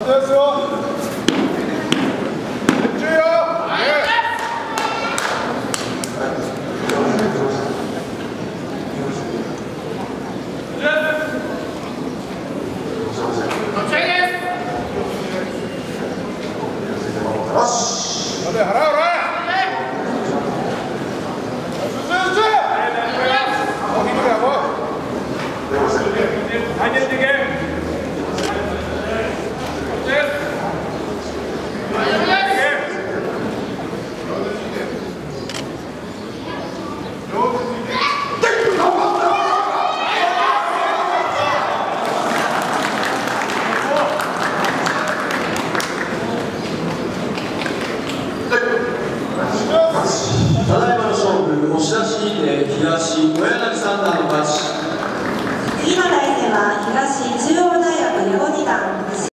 안녕하세요. 집주요 네. 네. 하라 하라. 안녕하세요. 안녕하세요. 안녕하세요. 東小柳さんなの勝ち。